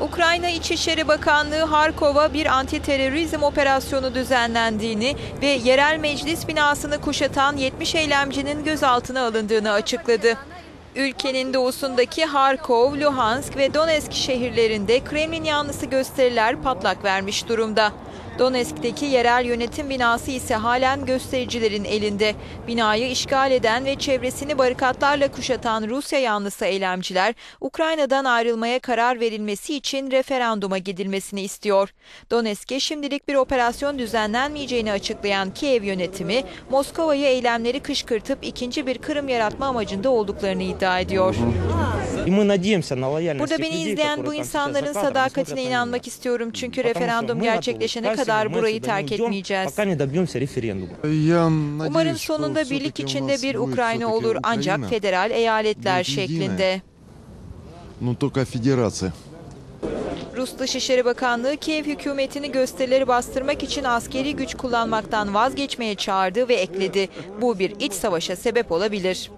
Ukrayna İçişleri Bakanlığı Harkov'a bir antiterörizm operasyonu düzenlendiğini ve yerel meclis binasını kuşatan 70 eylemcinin gözaltına alındığını açıkladı. Ülkenin doğusundaki Harkov, Luhansk ve Donetsk şehirlerinde Kremlin yanlısı gösteriler patlak vermiş durumda. Donetsk'teki yerel yönetim binası ise halen göstericilerin elinde. Binayı işgal eden ve çevresini barikatlarla kuşatan Rusya yanlısı eylemciler, Ukrayna'dan ayrılmaya karar verilmesi için referanduma gidilmesini istiyor. Donetsk'e şimdilik bir operasyon düzenlenmeyeceğini açıklayan Kiev yönetimi, Moskova'yı eylemleri kışkırtıp ikinci bir Kırım yaratma amacında olduklarını iddia ediyor. Burada beni izleyen bu insanların sadakatine inanmak istiyorum. Çünkü referandum gerçekleşene kadar burayı terk etmeyeceğiz. Umarım sonunda birlik içinde bir Ukrayna olur ancak federal eyaletler şeklinde. Rus Dışişleri Bakanlığı Kiev hükümetini gösterileri bastırmak için askeri güç kullanmaktan vazgeçmeye çağırdı ve ekledi. Bu bir iç savaşa sebep olabilir.